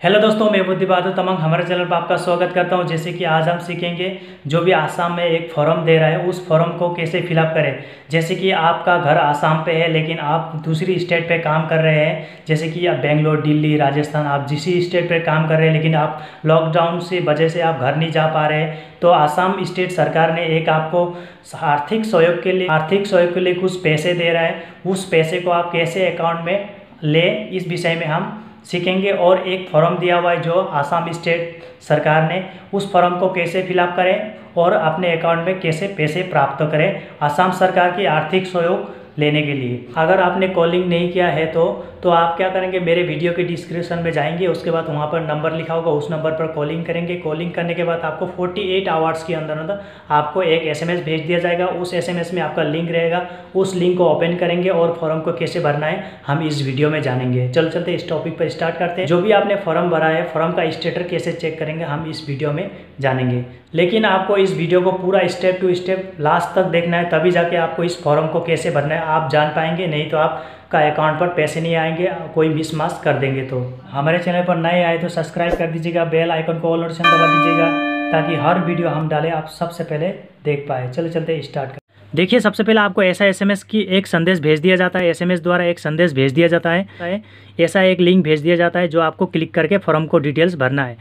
Hello दोस्तों, मैं बुद्धि बहादुर तमंग, हमारे चैनल पर आपका स्वागत करता हूँ। जैसे कि आज हम सीखेंगे जो भी आसाम में एक फॉर्म दे रहा है, उस फॉर्म को कैसे फिलअप करें। जैसे कि आपका घर आसाम पे है, लेकिन आप दूसरी स्टेट पे काम कर रहे हैं। जैसे कि आप बेंगलोर, दिल्ली, राजस्थान, आप जिस स्टेट पर काम कर रहे हैं, लेकिन आप लॉकडाउन से वजह से आप घर नहीं जा पा रहे तो आसाम स्टेट सरकार ने एक आपको आर्थिक सहयोग के लिए, आर्थिक सहयोग के लिए कुछ पैसे दे रहा है। उस पैसे को आप कैसे अकाउंट में लें, इस विषय में हम सीखेंगे और एक फॉर्म दिया हुआ है जो आसाम स्टेट सरकार ने, उस फॉर्म को कैसे फिलअप करें और अपने अकाउंट में कैसे पैसे प्राप्त करें आसाम सरकार की आर्थिक सहयोग लेने के लिए। अगर आपने कॉलिंग नहीं किया है तो तो आप क्या करेंगे, मेरे वीडियो के डिस्क्रिप्शन में जाएँगे, उसके बाद वहाँ पर नंबर लिखा होगा, उस नंबर पर कॉलिंग करेंगे। कॉलिंग करने के बाद आपको 48 आवर्स के अंदर अंदर आपको एक एसएमएस भेज दिया जाएगा। उस एसएमएस में आपका लिंक रहेगा। उस लिंक को ओपन करेंगे और फॉर्म को कैसे भरना है, हम इस वीडियो में जानेंगे। चल चलते इस टॉपिक पर स्टार्ट करते हैं। जो भी आपने फॉर्म भरा है फॉर्म का स्टेटर कैसे चेक करेंगे, हम इस वीडियो में जानेंगे। लेकिन आपको इस वीडियो को पूरा स्टेप टू स्टेप लास्ट तक देखना है, तभी जाके आपको इस फॉर्म को कैसे भरना है, आप जान पाएँगे। नहीं तो आप का अकाउंट पर पैसे नहीं आएँगे, कोई मिस मास कर देंगे तो। हमारे चैनल पर नए आए तो सब्सक्राइब कर दीजिएगा बेल आइकन को ऑल नोटिफिकेशन दबा दीजिएगा, ताकि हर वीडियो हम डालें, आप सबसे पहले देख पाए। चलो चलते स्टार्ट कर देखिए, सबसे पहले आपको ऐसा एसएमएस की एक संदेश भेज दिया जाता है। एसएमएस द्वारा एक संदेश भेज दिया जाता है। ऐसा एक लिंक भेज दिया जाता है, जो आपको क्लिक करके फॉर्म को डिटेल्स भरना है।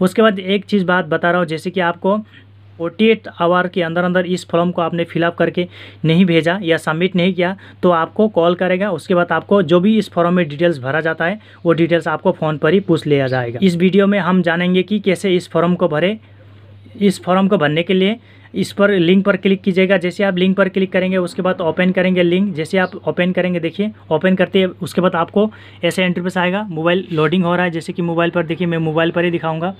उसके बाद एक चीज़ बात बता रहा हूँ, जैसे कि आपको फोर्टी एट आवर के अंदर अंदर इस फॉर्म को आपने फिलअप करके नहीं भेजा या सबमिट नहीं किया तो आपको कॉल करेगा, उसके बाद आपको जो भी इस फॉर्म में डिटेल्स भरा जाता है, वो डिटेल्स आपको फ़ोन पर ही पूछ लिया जाएगा। इस वीडियो में हम जानेंगे कि कैसे इस फॉर्म को भरे, इस फॉर्म को भरने के लिए इस पर लिंक पर क्लिक कीजिएगा। जैसे आप लिंक पर क्लिक करेंगे, उसके बाद ओपन करेंगे लिंक। जैसे आप ओपन करेंगे, देखिए, ओपन करते हैं उसके बाद आपको ऐसे इंटरफेस आएगा। मोबाइल लोडिंग हो रहा है, जैसे कि मोबाइल पर, देखिए, मैं मोबाइल पर ही दिखाऊँगा।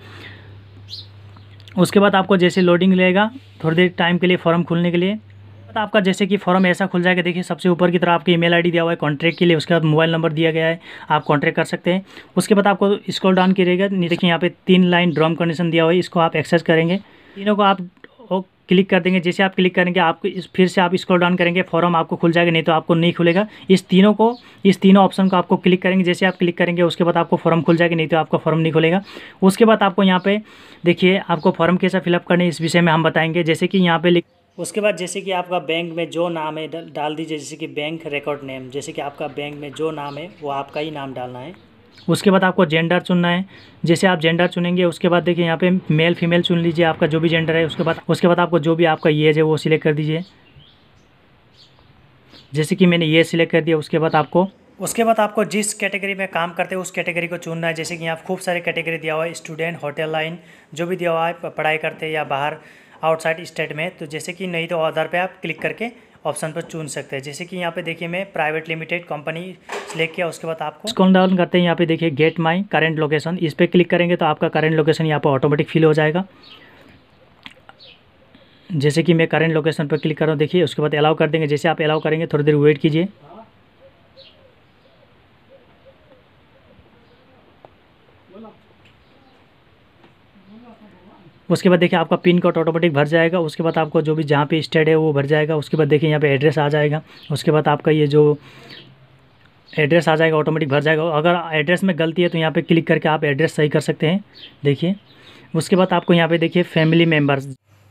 उसके बाद आपको जैसे लोडिंग लेगा, थोड़ी देर टाइम के लिए फॉर्म खुलने के लिए। तो आपका जैसे कि फॉर्म ऐसा खुल जाएगा, देखिए सबसे ऊपर की तरफ़ आपकी ईमेल आईडी दिया हुआ है कॉन्ट्रैक्ट के लिए, उसके बाद मोबाइल नंबर दिया गया है, आप कॉन्ट्रैक्ट कर सकते हैं। उसके बाद आपको स्क्रॉल डाउन करिएगा देखिए यहाँ पे तीन लाइन ड्रॉम कंडीशन दिया हुआ है, इसको आप एक्सेस करेंगे। तीनों को आप क्लिक कर देंगे। जैसे आप क्लिक करेंगे, आपको इस फिर से आप स्क्रॉल डाउन करेंगे फॉर्म आपको खुल जाएगा, नहीं तो आपको नहीं खुलेगा। इस तीनों को इस तीनों ऑप्शन को आपको क्लिक करेंगे। जैसे आप क्लिक करेंगे, उसके बाद आपको फॉर्म खुल जाएगा, नहीं तो आपका फॉर्म नहीं खुलेगा। उसके बाद आपको यहाँ पे देखिए, आपको फॉर्म कैसा फिलअप करना है, इस विषय में हम बताएँगे। जैसे कि यहाँ पे लिख उसके बाद जैसे कि आपका बैंक में जो नाम है डाल दीजिए, जैसे कि बैंक रिकॉर्ड नेम जैसे कि आपका बैंक में जो नाम है, वो आपका ही नाम डालना है। उसके बाद आपको जेंडर चुनना है। जैसे आप जेंडर चुनेंगे, उसके बाद देखिए यहाँ पे मेल फीमेल चुन लीजिए, आपका जो भी जेंडर है, उसके बाद उसके बाद आपको जो भी आपका एज है, वो सिलेक्ट कर दीजिए। जैसे कि मैंने ये सिलेक्ट कर दिया, उसके बाद आपको, उसके बाद आपको जिस कैटेगरी में काम करते हैं, उस कैटेगरी को चुनना है। जैसे कि यहाँ खूब सारे कैटेगरी दिया हुआ है स्टूडेंट होटल लाइन जो भी दिया हुआ है, पढ़ाई करते या बाहर आउटसाइड स्टेट में। तो जैसे कि नहीं तो आधार पे आप क्लिक करके ऑप्शन पर चुन सकते हैं। जैसे कि यहाँ पे देखिए मैं प्राइवेट लिमिटेड कंपनी सेलेक्ट किया, उसके बाद आपको स्क्रॉल डाउन करते हैं, यहाँ पे देखिए गेट माई करेंट लोकेशन इस पर क्लिक करेंगे तो आपका करेंट लोकेशन यहाँ पर ऑटोमेटिक फिल हो जाएगा। जैसे कि मैं करेंट लोकेशन पर क्लिक कर रहा हूँ, देखिए उसके बाद अलाउ कर देंगे। जैसे आप अलाउ करेंगे, थोड़ी देर वेट कीजिए। उसके बाद देखिए आपका पिन कोड ऑटोमेटिक भर जाएगा, उसके बाद आपको जो भी जहाँ पे स्टेड है वो भर जाएगा, उसके बाद देखिए यहाँ पे एड्रेस आ जाएगा, उसके बाद आपका ये जो एड्रेस आ जाएगा ऑटोमेटिक भर जाएगा। अगर एड्रेस में गलती है तो यहाँ पे क्लिक करके आप एड्रेस सही कर सकते हैं, देखिए। उसके बाद आपको यहाँ पे देखिए फैमिली मेंबर्स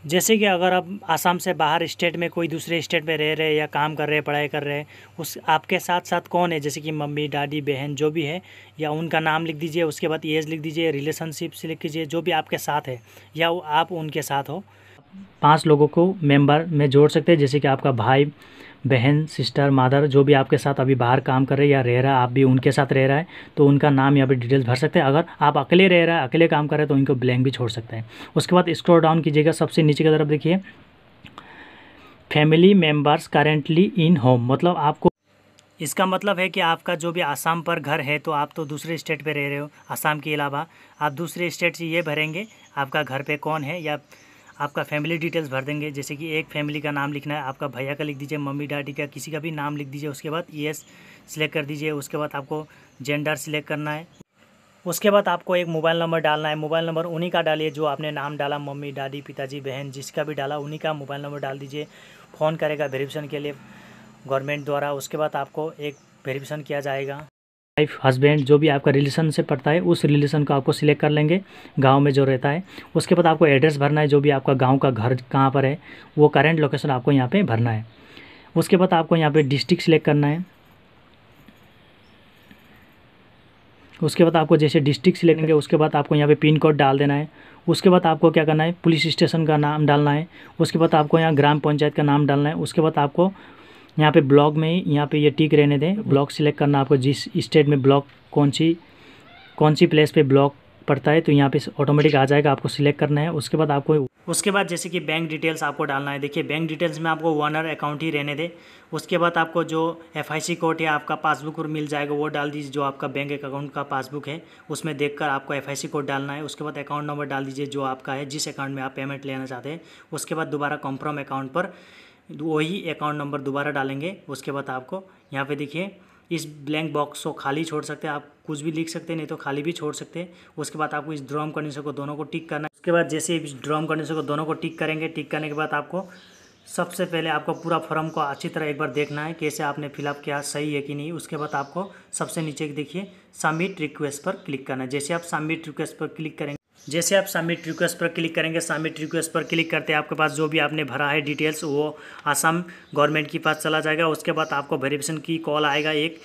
जैसे कि अगर आप आसाम से बाहर स्टेट में कोई दूसरे स्टेट में रह रहे या काम कर रहे पढ़ाई कर रहे उस आपके साथ साथ कौन है? जैसे कि मम्मी, डैडी, बहन, जो भी है, या उनका नाम लिख दीजिए, उसके बाद एज लिख दीजिए रिलेशनशिप लिख दीजिए, जो भी आपके साथ है, या आप उनके साथ हो। पाँच लोगों को मेंबर में जोड़ सकते हैं, जैसे कि आपका भाई बहन सिस्टर मादर जो भी आपके साथ अभी बाहर काम कर रहे या रह रहा है, आप भी उनके साथ रह रहा है तो उनका नाम यहाँ पे डिटेल्स भर सकते हैं। अगर आप अकेले रह रहा है, अकेले काम कर रहे हैं तो उनको ब्लैंक भी छोड़ सकते हैं। उसके बाद स्क्रॉल डाउन कीजिएगा, सबसे नीचे की तरफ़ देखिए। Family members currently in home मतलब आपको इसका मतलब है कि आपका जो भी आसाम पर घर है तो आप तो दूसरे स्टेट पे रह रहे हो। आसाम के अलावा आप दूसरे स्टेट से ये भरेंगे, आपका घर पे कौन है या आपका फैमिली डिटेल्स भर देंगे। जैसे कि एक फैमिली का नाम लिखना है, आपका भैया का लिख दीजिए, मम्मी, डैडी का, किसी का भी नाम लिख दीजिए, उसके बाद येस सिलेक्ट कर दीजिए, उसके बाद आपको जेंडर सिलेक्ट करना है। उसके बाद आपको एक मोबाइल नंबर डालना है मोबाइल नंबर उन्हीं का डालिए जो आपने नाम डाला, मम्मी, डैडी, पिताजी, बहन, जिसका भी डाला, उन्हीं का मोबाइल नंबर डाल दीजिए। फ़ोन करेगा वेरिफिकेशन के लिए गवर्नमेंट द्वारा, उसके बाद आपको एक वेरिफिकेशन किया जाएगा। वाइफ हस्बैंड जो भी आपका रिलेशन से पड़ता है, उस रिलेशन को आपको सिलेक्ट कर लेंगे, गाँव में जो रहता है। उसके बाद आपको एड्रेस भरना है, जो भी आपका गाँव का घर कहाँ पर है, वो करेंट लोकेशन आपको यहाँ पे भरना है। उसके बाद आपको यहाँ पे डिस्ट्रिक्ट सिलेक्ट करना है। उसके बाद आपको जैसे डिस्ट्रिक्ट सिलेक्ट करेंगे, उसके बाद आपको यहाँ पे पिन कोड डाल देना है। उसके बाद आपको क्या करना है पुलिस स्टेशन का नाम डालना है। उसके बाद आपको यहाँ ग्राम पंचायत का नाम डालना है। उसके बाद आपको यहाँ पे ब्लॉक में यहाँ पे ये टिक रहने दें। ब्लॉक सिलेक्ट करना आपको जिस स्टेट में ब्लॉक कौन सी कौन सी प्लेस पे ब्लॉक पड़ता है तो यहाँ पे ऑटोमेटिक आ जाएगा, आपको सिलेक्ट करना है। उसके बाद आपको, उसके बाद जैसे कि बैंक डिटेल्स आपको डालना है। देखिए बैंक डिटेल्स में आपको वनर अकाउंट ही रहने दे। उसके बाद आपको जो एफ़ कोड है आपका पासबुक और मिल जाएगा, वो डाल दीजिए, जो आपका बैंक अकाउंट का पासबुक है। उसमें देखकर आपको एफ़ कोड डालना है। उसके बाद अकाउंट नंबर डाल दीजिए, जो आपका है, जिस अकाउंट में आप पेमेंट लेना चाहते हैं। उसके बाद दोबारा कॉम्प्रम अकाउंट पर वही अकाउंट नंबर दोबारा डालेंगे, उसके बाद आपको यहाँ पे देखिए, इस ब्लैंक बॉक्स को खाली छोड़ सकते हैं, आप कुछ भी लिख सकते हैं, नहीं तो खाली भी छोड़ सकते हैं। उसके बाद आपको इस ड्रॉम कंडीशन को दोनों को टिक करना है। उसके बाद जैसे इस ड्रॉम कंडीशन को दोनों को टिक करेंगे टिक करने के बाद आपको सबसे पहले आपको पूरा फॉर्म को अच्छी तरह एक बार देखना है, कैसे आपने फिलअप किया, सही है कि नहीं। उसके बाद आपको सबसे नीचे देखिए सबमिट रिक्वेस्ट पर क्लिक करना है। जैसे आप सबमिट रिक्वेस्ट पर क्लिक करेंगे जैसे आप सबमिट रिक्वेस्ट पर क्लिक करेंगे सबमिट रिक्वेस्ट पर क्लिक करते हैं, आपके पास जो भी आपने भरा है डिटेल्स वो आसाम गवर्नमेंट के पास चला जाएगा। उसके बाद आपको वेरिफिकेशन की कॉल आएगा एक।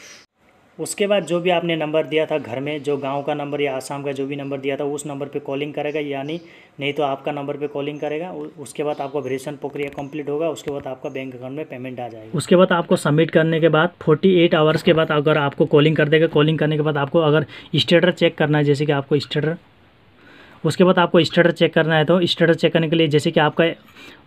उसके बाद जो भी आपने नंबर दिया था घर में, जो गाँव का नंबर या आसाम का जो भी नंबर दिया था, उस नंबर पे कॉलिंग करेगा, यानी नहीं तो आपका नंबर पे कॉलिंग करेगा। उसके बाद आपका वेरिएशन प्रक्रिया कंप्लीट होगा, उसके बाद आपका बैंक अकाउंट में पेमेंट आ जाएगा। उसके बाद आपको सबमिट करने के बाद फोर्टी एट आवर्स के बाद अगर आपको कॉलिंग कर देगा कॉलिंग करने के बाद आपको अगर स्टेटर चेक करना है, जैसे कि आपको स्टेटर उसके बाद आपको स्टेटस चेक करना है तो स्टेटस चेक करने के लिए जैसे कि आपका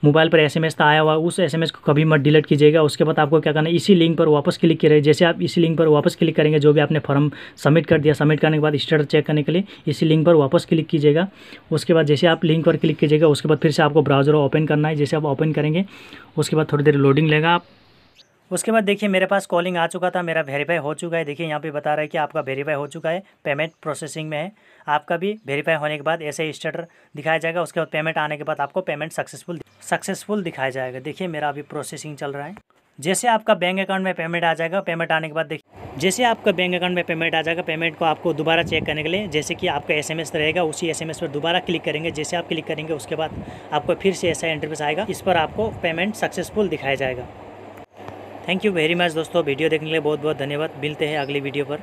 मोबाइल पर एसएमएस था आया हुआ उस एसएमएस को कभी मत डिलीट कीजिएगा। उसके बाद आपको क्या करना है, इसी लिंक पर वापस क्लिक करें जैसे आप इसी लिंक पर वापस क्लिक करेंगे, जो भी आपने फॉर्म सबमिट कर दिया, सबमिट करने के बाद स्टेटस चेक करने के लिए इसी लिंक पर वापस क्लिक कीजिएगा। उसके बाद जैसे आप लिंक पर क्लिक कीजिएगा, उसके बाद फिर से आपको ब्राउज़र ओपन करना है। जैसे आप ओपन करेंगे, उसके बाद थोड़ी देर लोडिंग लेगा आप। उसके बाद देखिए, मेरे पास कॉलिंग आ चुका था, मेरा वेरीफाई हो चुका है। देखिए, यहाँ पे बता रहा है कि आपका वेरीफाई हो चुका है पेमेंट प्रोसेसिंग में है। आपका भी वेरीफाई होने के बाद ऐसे स्टेटर दिखाया जाएगा, उसके बाद पेमेंट आने के बाद आपको पेमेंट सक्सेसफुल सक्सेसफुल दिखाया जाएगा। देखिए, मेरा अभी प्रोसेसिंग चल रहा है। जैसे आपका बैंक अकाउंट में पेमेंट आ जाएगा पेमेंट आने के बाद देखिए, जैसे आपका बैंक अकाउंट में पेमेंट आ जाएगा पेमेंट को आपको दोबारा चेक करने के लिए, जैसे कि आपका एसएमएस रहेगा, उसी एसएमएस पर दोबारा क्लिक करेंगे। जैसे आप क्लिक करेंगे, उसके बाद आपको फिर से ऐसा इंटरफेस आएगा, इस पर आपको पेमेंट सक्सेसफुल दिखाया जाएगा। थैंक यू वेरी मच दोस्तों। वीडियो देखने के लिए बहुत बहुत धन्यवाद। मिलते हैं अगली वीडियो पर।